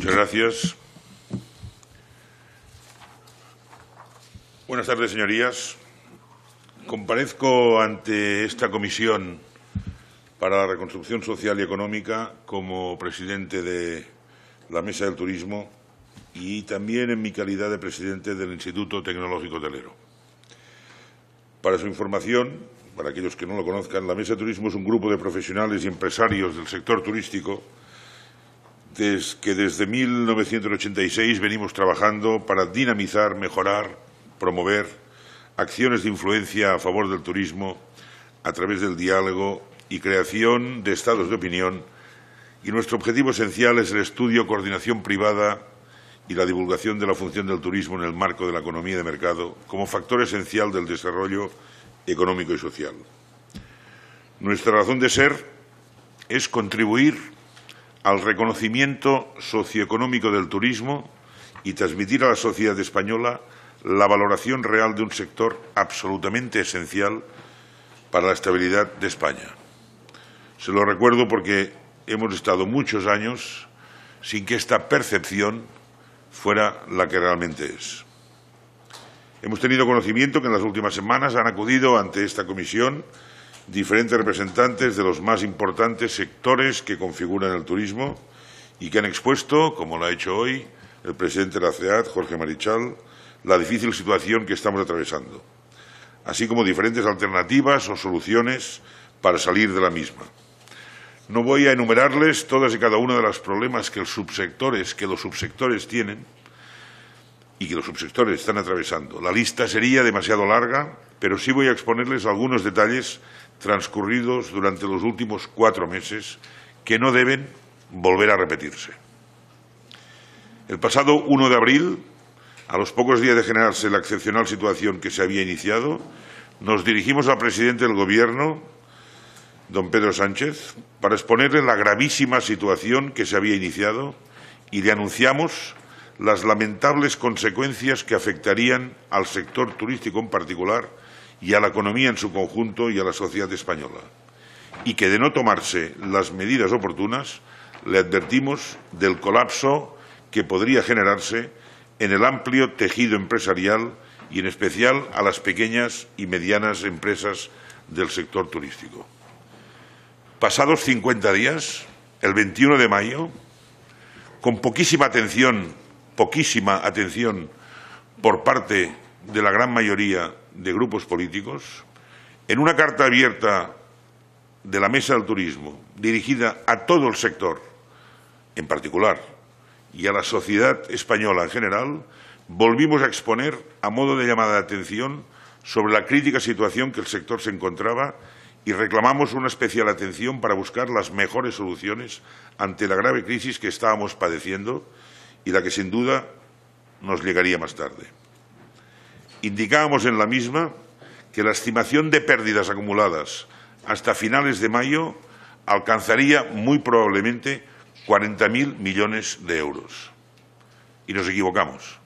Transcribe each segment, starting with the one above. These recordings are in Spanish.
Muchas gracias. Buenas tardes, señorías. Comparezco ante esta comisión para la reconstrucción social y económica como presidente de la Mesa del Turismo y también en mi calidad de presidente del Instituto Tecnológico Hotelero. Para su información, para aquellos que no lo conozcan, la Mesa de Turismo es un grupo de profesionales y empresarios del sector turístico que desde 1986 venimos trabajando para dinamizar, mejorar, promover acciones de influencia a favor del turismo a través del diálogo y creación de estados de opinión y nuestro objetivo esencial es el estudio, coordinación privada y la divulgación de la función del turismo en el marco de la economía de mercado como factor esencial del desarrollo económico y social. Nuestra razón de ser es contribuir al reconocimiento socioeconómico del turismo y transmitir a la sociedad española la valoración real de un sector absolutamente esencial para la estabilidad de España. Se lo recuerdo porque hemos estado muchos años sin que esta percepción fuera la que realmente es. Hemos tenido conocimiento que en las últimas semanas han acudido ante esta comisión diferentes representantes de los más importantes sectores que configuran el turismo y que han expuesto, como lo ha hecho hoy el presidente de la CEAT, Jorge Marichal, la difícil situación que estamos atravesando, así como diferentes alternativas o soluciones para salir de la misma. No voy a enumerarles todas y cada una de los problemas que, subsectores, que los subsectores tienen y que los subsectores están atravesando. La lista sería demasiado larga, pero sí voy a exponerles algunos detalles transcurridos durante los últimos cuatro meses que no deben volver a repetirse. El pasado 1 de abril, a los pocos días de generarse la excepcional situación que se había iniciado, nos dirigimos al presidente del Gobierno, don Pedro Sánchez, para exponerle la gravísima situación que se había iniciado y le anunciamos las lamentables consecuencias que afectarían al sector turístico en particular y a la economía en su conjunto y a la sociedad española. Y que de no tomarse las medidas oportunas, le advertimos del colapso que podría generarse en el amplio tejido empresarial y en especial a las pequeñas y medianas empresas del sector turístico. Pasados 50 días, el 21 de mayo, con poquísima atención, poquísima atención por parte de la gran mayoría de grupos políticos, en una carta abierta de la Mesa del Turismo, dirigida a todo el sector, en particular, y a la sociedad española en general, volvimos a exponer, a modo de llamada de atención, sobre la crítica situación que el sector se encontraba y reclamamos una especial atención para buscar las mejores soluciones ante la grave crisis que estábamos padeciendo y la que, sin duda, nos llegaría más tarde. Indicábamos en la misma que la estimación de pérdidas acumuladas hasta finales de mayo alcanzaría muy probablemente 40.000 millones de euros. Y nos equivocamos.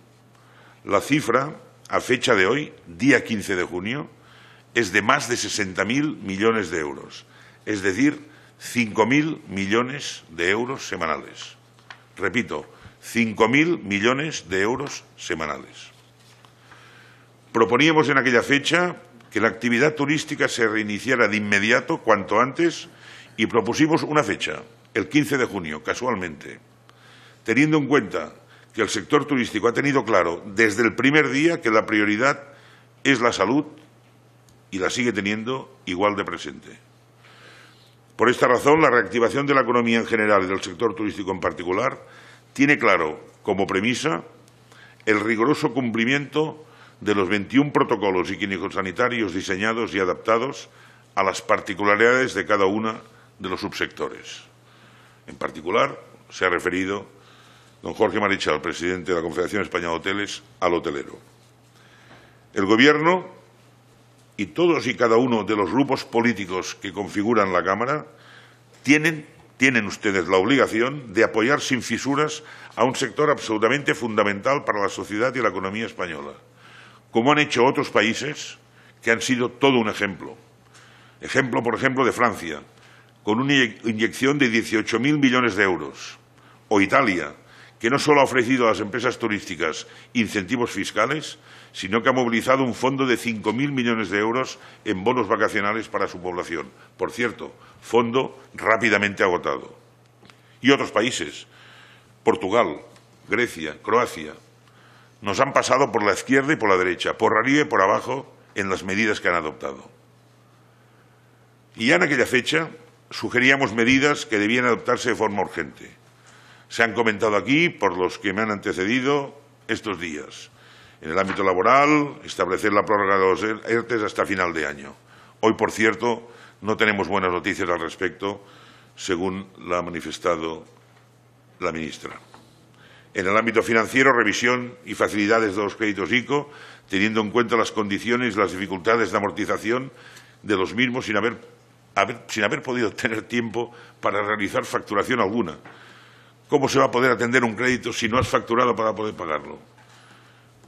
La cifra, a fecha de hoy, día 15 de junio, es de más de 60.000 millones de euros, es decir, 5.000 millones de euros semanales. Repito, 5.000 millones de euros semanales. Proponíamos en aquella fecha que la actividad turística se reiniciara de inmediato, cuanto antes, y propusimos una fecha, el 15 de junio, casualmente, teniendo en cuenta que el sector turístico ha tenido claro desde el primer día que la prioridad es la salud y la sigue teniendo igual de presente. Por esta razón, la reactivación de la economía en general y del sector turístico en particular tiene claro como premisa el riguroso cumplimiento de los 21 protocolos higiénicos sanitarios diseñados y adaptados a las particularidades de cada uno de los subsectores. En particular, se ha referido don Jorge Marichal, presidente de la Confederación Española de Hoteles, al hotelero. El Gobierno y todos y cada uno de los grupos políticos que configuran la Cámara tienen, tienen ustedes la obligación de apoyar sin fisuras a un sector absolutamente fundamental para la sociedad y la economía española como han hecho otros países que han sido todo un ejemplo. Ejemplo, por ejemplo, de Francia, con una inyección de 18.000 millones de euros, o Italia, que no solo ha ofrecido a las empresas turísticas incentivos fiscales, sino que ha movilizado un fondo de 5.000 millones de euros en bonos vacacionales para su población. Por cierto, fondo rápidamente agotado. Y otros países, Portugal, Grecia, Croacia, nos han pasado por la izquierda y por la derecha, por arriba y por abajo, en las medidas que han adoptado. Y ya en aquella fecha sugeríamos medidas que debían adoptarse de forma urgente. Se han comentado aquí por los que me han antecedido estos días. En el ámbito laboral, establecer la prórroga de los ERTES hasta final de año. Hoy, por cierto, no tenemos buenas noticias al respecto, según la ha manifestado la ministra. En el ámbito financiero, revisión y facilidades de los créditos ICO, teniendo en cuenta las condiciones y las dificultades de amortización de los mismos sin haber, sin haber podido tener tiempo para realizar facturación alguna. ¿Cómo se va a poder atender un crédito si no has facturado para poder pagarlo?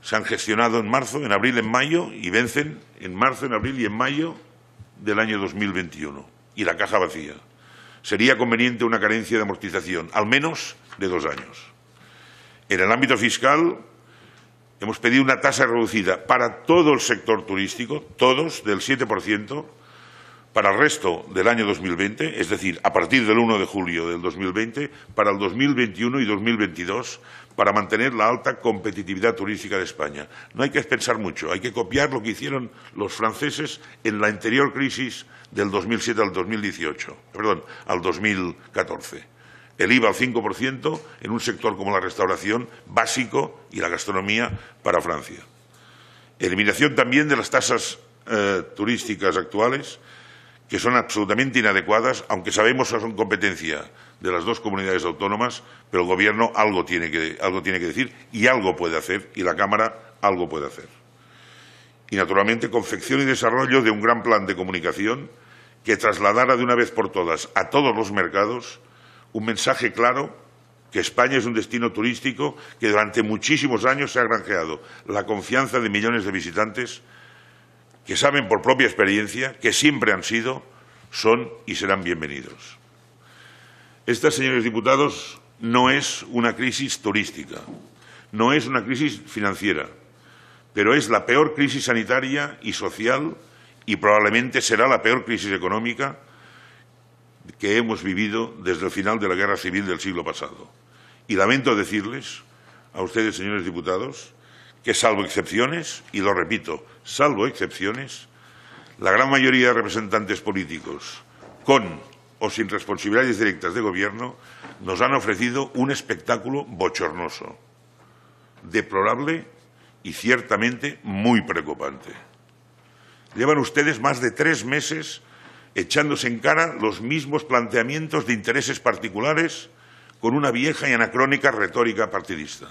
Se han gestionado en marzo, en abril, en mayo y vencen en marzo, en abril y en mayo del año 2021. Y la caja vacía. Sería conveniente una carencia de amortización, al menos de dos años. En el ámbito fiscal, hemos pedido una tasa reducida para todo el sector turístico, todos, del 7%, para el resto del año 2020, es decir, a partir del 1 de julio del 2020, para el 2021 y 2022, para mantener la alta competitividad turística de España. No hay que pensar mucho, hay que copiar lo que hicieron los franceses en la anterior crisis del 2007 al 2018, perdón, al 2014 el IVA al 5% en un sector como la restauración básico y la gastronomía para Francia. Eliminación también de las tasas eh, turísticas actuales, que son absolutamente inadecuadas, aunque sabemos que son competencia de las dos comunidades autónomas, pero el Gobierno algo tiene que, algo tiene que decir y algo puede hacer, y la Cámara algo puede hacer. Y, naturalmente, confección y desarrollo de un gran plan de comunicación que trasladara de una vez por todas a todos los mercados un mensaje claro que España es un destino turístico que durante muchísimos años se ha granjeado la confianza de millones de visitantes que saben por propia experiencia que siempre han sido, son y serán bienvenidos. Esta, señores diputados, no es una crisis turística, no es una crisis financiera, pero es la peor crisis sanitaria y social y probablemente será la peor crisis económica que hemos vivido desde el final de la Guerra Civil del siglo pasado. Y lamento decirles a ustedes, señores diputados, que salvo excepciones, y lo repito, salvo excepciones, la gran mayoría de representantes políticos, con o sin responsabilidades directas de Gobierno, nos han ofrecido un espectáculo bochornoso, deplorable y ciertamente muy preocupante. Llevan ustedes más de tres meses echándose en cara los mismos planteamientos de intereses particulares con una vieja y anacrónica retórica partidista.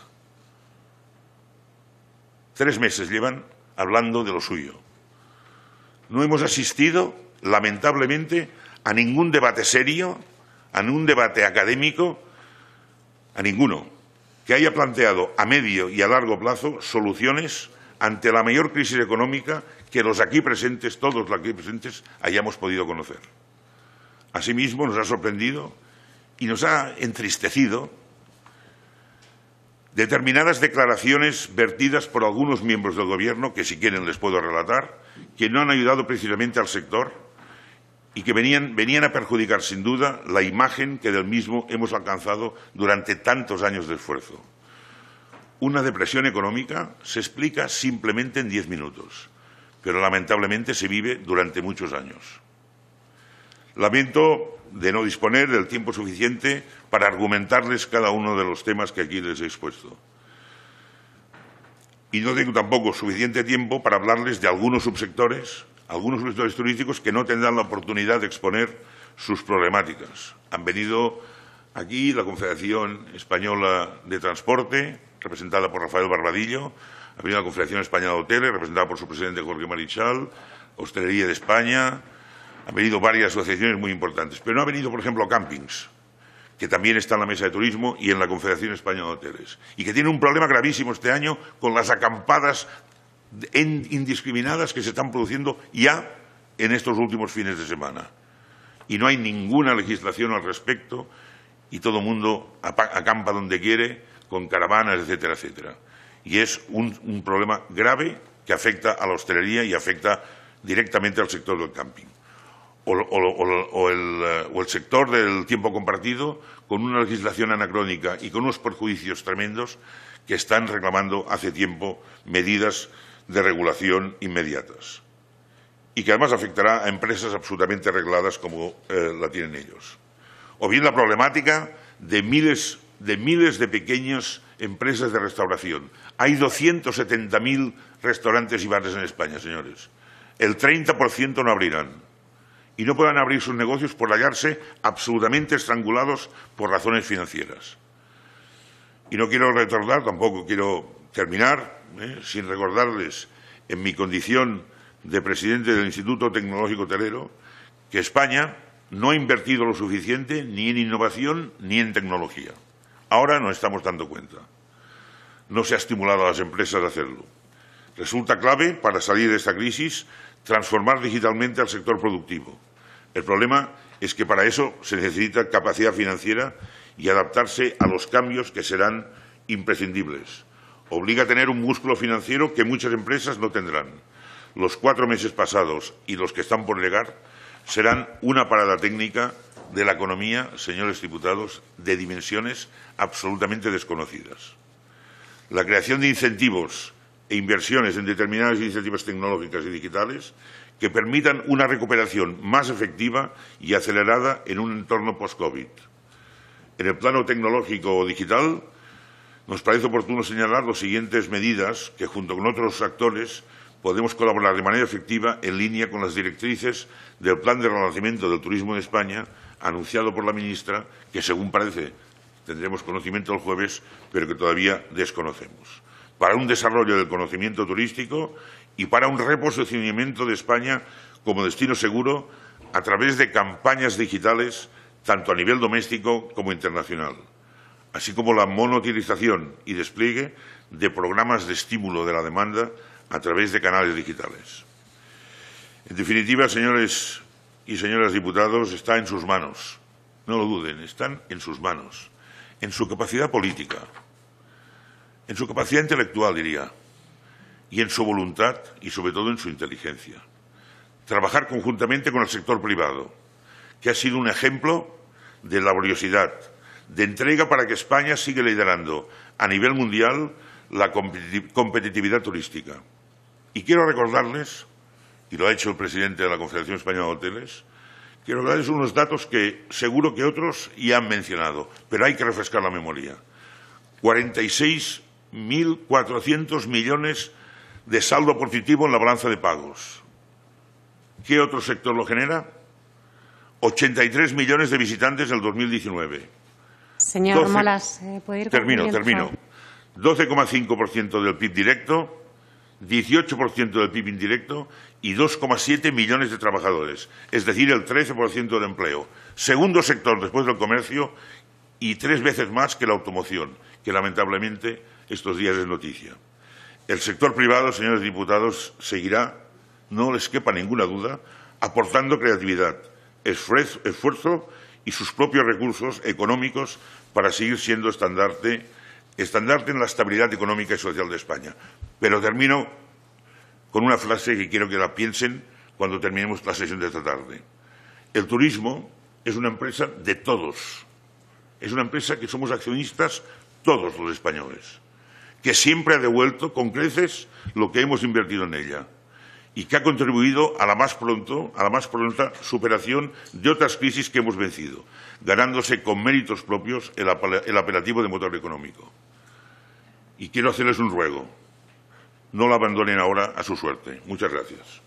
Tres meses llevan hablando de lo suyo. No hemos asistido, lamentablemente, a ningún debate serio, a ningún debate académico, a ninguno, que haya planteado a medio y a largo plazo soluciones ante la mayor crisis económica que los aquí presentes, todos los aquí presentes, hayamos podido conocer. Asimismo, nos ha sorprendido y nos ha entristecido determinadas declaraciones vertidas por algunos miembros del Gobierno, que si quieren les puedo relatar, que no han ayudado precisamente al sector y que venían, venían a perjudicar sin duda la imagen que del mismo hemos alcanzado durante tantos años de esfuerzo. Una depresión económica se explica simplemente en diez minutos pero lamentablemente se vive durante muchos años. Lamento de no disponer del tiempo suficiente para argumentarles cada uno de los temas que aquí les he expuesto. Y no tengo tampoco suficiente tiempo para hablarles de algunos subsectores, algunos subsectores turísticos que no tendrán la oportunidad de exponer sus problemáticas. Han venido aquí la Confederación Española de Transporte, representada por Rafael Barbadillo, la Confederación Española de Hoteles, representada por su presidente Jorge Marichal, Hostelería de España, han venido varias asociaciones muy importantes. Pero no ha venido, por ejemplo, Campings, que también está en la mesa de turismo y en la Confederación Española de Hoteles, y que tiene un problema gravísimo este año con las acampadas indiscriminadas que se están produciendo ya en estos últimos fines de semana. Y no hay ninguna legislación al respecto y todo el mundo acampa donde quiere con caravanas, etcétera, etcétera. Y es un, problema grave que afecta a la hostelería y afecta directamente al sector del camping. O, o, el, eh, o, el, sector del tiempo compartido con una legislación anacrónica y con unos perjuicios tremendos que están reclamando hace tiempo medidas de regulación inmediatas y que además afectará a empresas absolutamente arregladas como eh, la tienen ellos. O bien la problemática de miles de, miles de pequeñas empresas de restauración. Hay 270.000 restaurantes y bares en España, señores. El 30% no abrirán. Y no podrán abrir sus negocios por hallarse absolutamente estrangulados por razones financieras. Y no quiero retardar, tampoco quiero terminar ¿eh? sin recordarles, en mi condición de presidente del Instituto Tecnológico Telero, que España no ha invertido lo suficiente ni en innovación ni en tecnología. Ahora no estamos dando cuenta. No se ha estimulado a las empresas a hacerlo. Resulta clave para salir de esta crisis transformar digitalmente al sector productivo. El problema es que para eso se necesita capacidad financiera y adaptarse a los cambios que serán imprescindibles. Obliga a tener un músculo financiero que muchas empresas no tendrán. Los cuatro meses pasados y los que están por llegar serán una parada técnica de la economía, señores diputados, de dimensiones absolutamente desconocidas. La creación de incentivos e inversiones en determinadas iniciativas tecnológicas y digitales que permitan una recuperación más efectiva y acelerada en un entorno post-COVID. En el plano tecnológico o digital, nos parece oportuno señalar las siguientes medidas que, junto con otros actores, podemos colaborar de manera efectiva en línea con las directrices del Plan de Renacimiento del Turismo de España, anunciado por la ministra, que, según parece, tendremos conocimiento el jueves, pero que todavía desconocemos. Para un desarrollo del conocimiento turístico y para un reposicionamiento de España como destino seguro a través de campañas digitales tanto a nivel doméstico como internacional, así como la monotilización y despliegue de programas de estímulo de la demanda a través de canales digitales. En definitiva, señores y señoras diputados, está en sus manos, no lo duden, están en sus manos, en su capacidad política, en su capacidad intelectual, diría, y en su voluntad y, sobre todo, en su inteligencia. Trabajar conjuntamente con el sector privado, que ha sido un ejemplo de laboriosidad, de entrega para que España siga liderando a nivel mundial la competitividad turística. Y quiero recordarles, y lo ha hecho el presidente de la Confederación Española de Hoteles, quiero recordarles unos datos que seguro que otros ya han mencionado, pero hay que refrescar la memoria. 46.400 millones de saldo positivo en la balanza de pagos. ¿Qué otro sector lo genera? 83 millones de visitantes en el 2019. Señor 12, Molas, ¿eh, ¿puede ir Termino, termino. 12,5% del PIB directo, 18% del PIB indirecto y 2,7 millones de trabajadores, es decir, el 13% del empleo. Segundo sector después del comercio y tres veces más que la automoción, que lamentablemente estos días es noticia. El sector privado, señores diputados, seguirá, no les quepa ninguna duda, aportando creatividad, esfuerzo y sus propios recursos económicos para seguir siendo estandarte, estandarte en la estabilidad económica y social de España. Pero termino con una frase que quiero que la piensen cuando terminemos la sesión de esta tarde. El turismo es una empresa de todos. Es una empresa que somos accionistas todos los españoles, que siempre ha devuelto con creces lo que hemos invertido en ella y que ha contribuido a la más pronto, a la más pronta superación de otras crisis que hemos vencido, ganándose con méritos propios el, el apelativo de motor económico. Y quiero hacerles un ruego. No la abandonen ahora a su suerte. Muchas gracias.